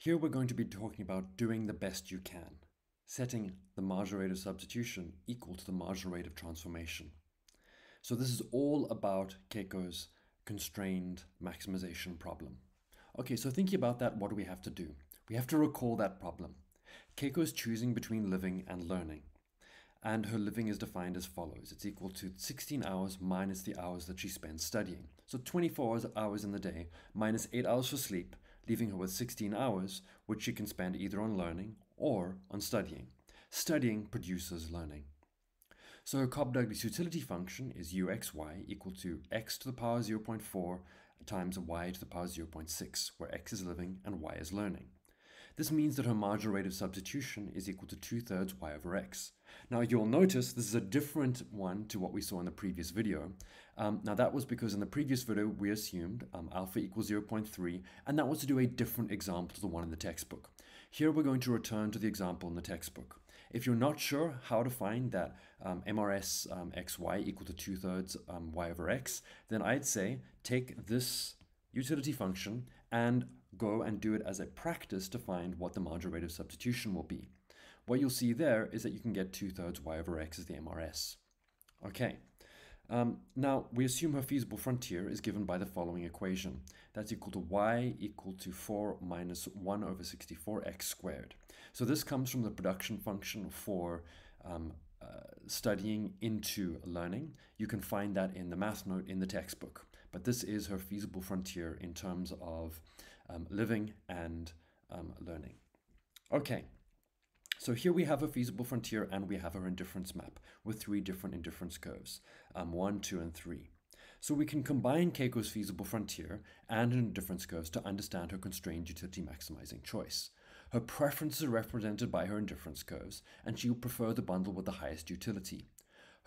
Here we're going to be talking about doing the best you can, setting the marginal rate of substitution equal to the marginal rate of transformation. So this is all about Keiko's constrained maximization problem. Okay, so thinking about that, what do we have to do? We have to recall that problem. Keiko is choosing between living and learning. And her living is defined as follows. It's equal to 16 hours minus the hours that she spends studying. So 24 hours in the day minus 8 hours for sleep, leaving her with 16 hours, which she can spend either on learning or on studying. Studying produces learning. So Cobb-Douglas utility function is uxy equal to x to the power 0.4 times y to the power 0.6, where x is living and y is learning. This means that her marginal rate of substitution is equal to 2 thirds y over x. Now you'll notice this is a different one to what we saw in the previous video. Um, now that was because in the previous video we assumed um, alpha equals 0.3 and that was to do a different example to the one in the textbook. Here we're going to return to the example in the textbook. If you're not sure how to find that um, MRS um, xy equal to 2 thirds um, y over x, then I'd say take this utility function and go and do it as a practice to find what the marginal rate of substitution will be. What you'll see there is that you can get 2 thirds y over x as the MRS. Okay, um, now we assume her feasible frontier is given by the following equation. That's equal to y equal to 4 minus 1 over 64x squared. So this comes from the production function for um, uh, studying into learning. You can find that in the math note in the textbook. But this is her feasible frontier in terms of um, living and um, learning. Okay, so here we have a feasible frontier and we have our indifference map with three different indifference curves, um, one, two, and three. So we can combine Keiko's feasible frontier and indifference curves to understand her constrained utility maximizing choice. Her preferences are represented by her indifference curves, and she will prefer the bundle with the highest utility.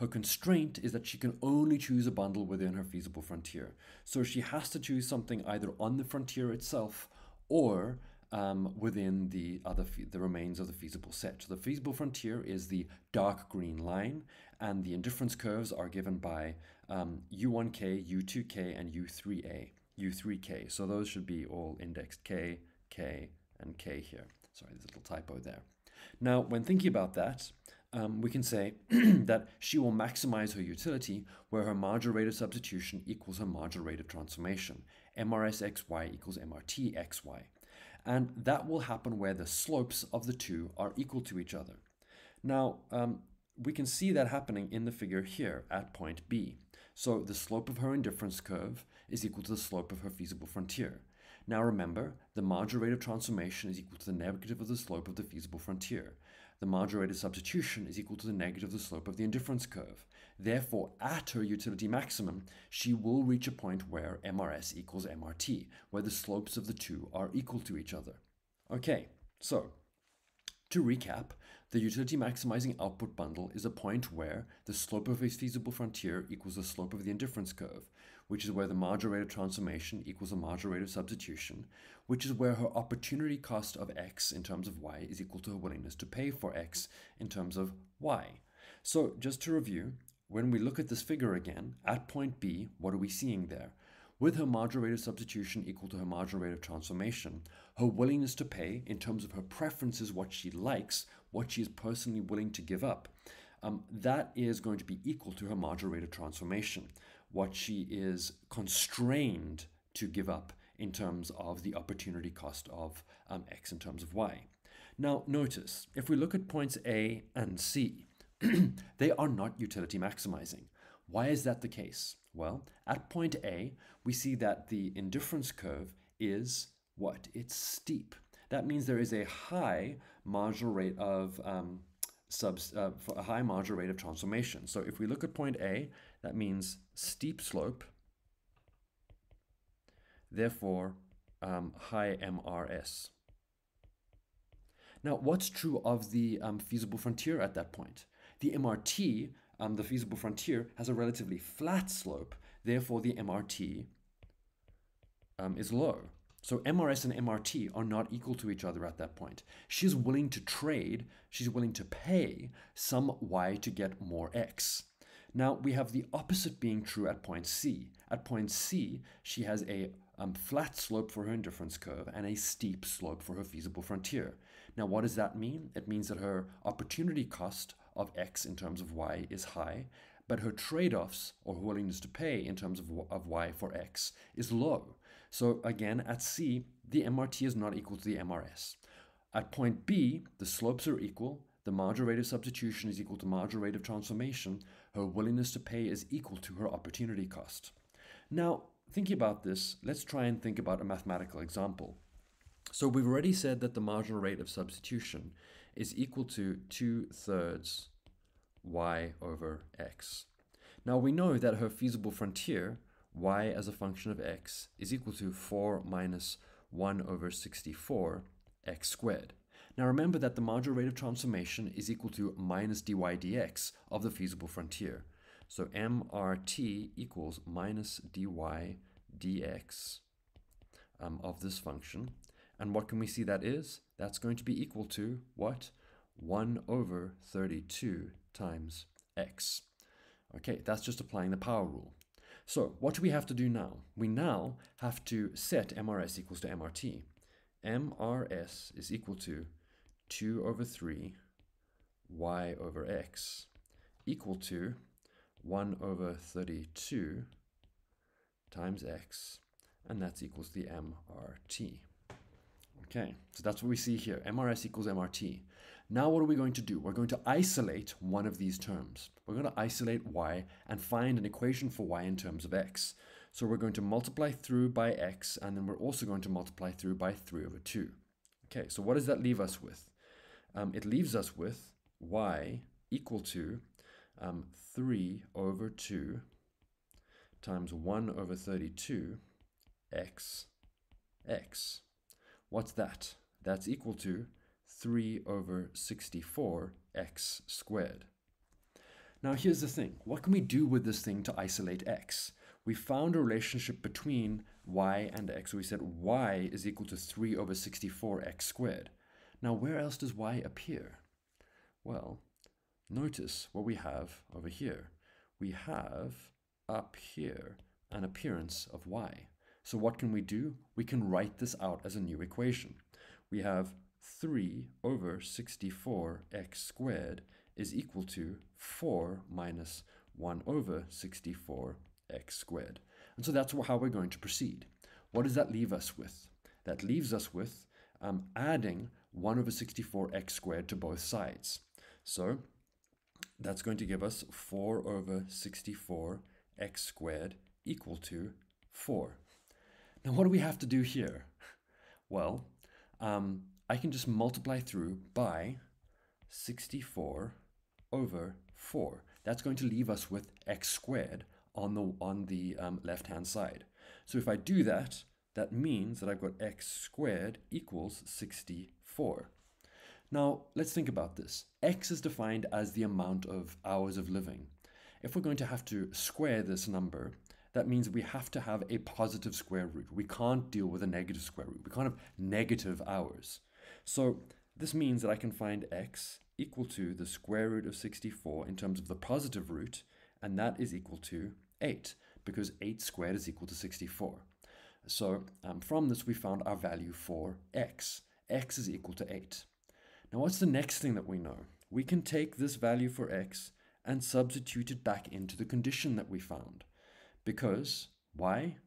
Her constraint is that she can only choose a bundle within her feasible frontier. So she has to choose something either on the frontier itself or um, within the other the remains of the feasible set. So the feasible frontier is the dark green line, and the indifference curves are given by um, U1k, U2k, and U3a, U3k. So those should be all indexed k, k, and k here. Sorry, there's a little typo there. Now, when thinking about that, um, we can say that she will maximize her utility where her marginal rate of substitution equals her marginal rate of transformation. MRSXY equals MRTXY and that will happen where the slopes of the two are equal to each other. Now, um, we can see that happening in the figure here at point B. So the slope of her indifference curve is equal to the slope of her feasible frontier. Now remember, the marginal rate of transformation is equal to the negative of the slope of the feasible frontier. The of substitution is equal to the negative of the slope of the indifference curve. Therefore, at her utility maximum, she will reach a point where MRS equals MRT, where the slopes of the two are equal to each other. Okay, so to recap, the utility maximizing output bundle is a point where the slope of a feasible frontier equals the slope of the indifference curve, which is where the marginal rate of transformation equals the marginal rate of substitution, which is where her opportunity cost of x in terms of y is equal to her willingness to pay for x in terms of y. So just to review, when we look at this figure again, at point B, what are we seeing there? With her marginal rate of substitution equal to her marginal rate of transformation, her willingness to pay in terms of her preferences, what she likes, what she is personally willing to give up, um, that is going to be equal to her marginal rate of transformation, what she is constrained to give up in terms of the opportunity cost of um, x in terms of y. Now notice, if we look at points A and C, they are not utility maximizing. Why is that the case? Well, at point A, we see that the indifference curve is what? It's steep. That means there is a high marginal rate of um, subs, uh, a high marginal rate of transformation. So if we look at point A, that means steep slope, therefore um, high MRS. Now, what's true of the um, feasible frontier at that point? The MRT, um, the feasible frontier, has a relatively flat slope. Therefore, the MRT um, is low. So MRS and MRT are not equal to each other at that point. She's willing to trade, she's willing to pay some Y to get more X. Now we have the opposite being true at point C. At point C, she has a um, flat slope for her indifference curve and a steep slope for her feasible frontier. Now, what does that mean? It means that her opportunity cost of x in terms of y is high, but her trade offs or willingness to pay in terms of, of y for x is low. So, again, at C, the MRT is not equal to the MRS. At point B, the slopes are equal, the marginal rate of substitution is equal to marginal rate of transformation, her willingness to pay is equal to her opportunity cost. Now, thinking about this, let's try and think about a mathematical example. So we've already said that the marginal rate of substitution is equal to 2 thirds y over x. Now we know that her feasible frontier, y as a function of x, is equal to 4 minus 1 over 64 x squared. Now remember that the marginal rate of transformation is equal to minus dy dx of the feasible frontier. So mrt equals minus dy dx um, of this function. And what can we see that is? That's going to be equal to what? 1 over 32 times x. Okay, that's just applying the power rule. So what do we have to do now? We now have to set MRS equals to MRT. MRS is equal to 2 over 3 y over x equal to 1 over 32 times x, and that's equals the MRT. Okay, so that's what we see here. MRS equals MRT. Now what are we going to do? We're going to isolate one of these terms. We're going to isolate y and find an equation for y in terms of x. So we're going to multiply through by x, and then we're also going to multiply through by 3 over 2. Okay, so what does that leave us with? Um, it leaves us with y equal to um, 3 over 2 times 1 over 32 x x. What's that? That's equal to 3 over 64 x squared. Now here's the thing. What can we do with this thing to isolate x? We found a relationship between y and x. We said y is equal to 3 over 64 x squared. Now where else does y appear? Well, notice what we have over here. We have up here an appearance of y. So what can we do? We can write this out as a new equation. We have 3 over 64 x squared is equal to 4 minus 1 over 64 x squared. And so that's how we're going to proceed. What does that leave us with? That leaves us with um, adding 1 over 64 x squared to both sides. So that's going to give us 4 over 64 x squared equal to 4. Now, what do we have to do here? Well, um, I can just multiply through by 64 over 4. That's going to leave us with x squared on the, on the um, left-hand side. So if I do that, that means that I've got x squared equals 64. Now, let's think about this. x is defined as the amount of hours of living. If we're going to have to square this number, that means we have to have a positive square root. We can't deal with a negative square root. We can't have negative hours. So this means that I can find x equal to the square root of 64 in terms of the positive root, and that is equal to 8, because 8 squared is equal to 64. So um, from this, we found our value for x. x is equal to 8. Now what's the next thing that we know? We can take this value for x and substitute it back into the condition that we found. Because why?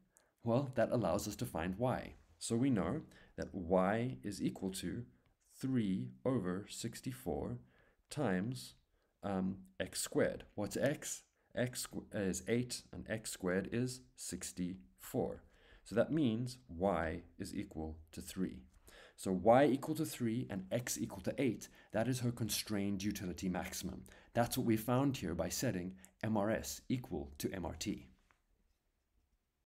Well, that allows us to find y. So we know that y is equal to 3 over 64 times um, x squared. What's x? x is 8 and x squared is 64. So that means y is equal to 3. So y equal to 3 and x equal to 8, that is her constrained utility maximum. That's what we found here by setting MRS equal to MRT.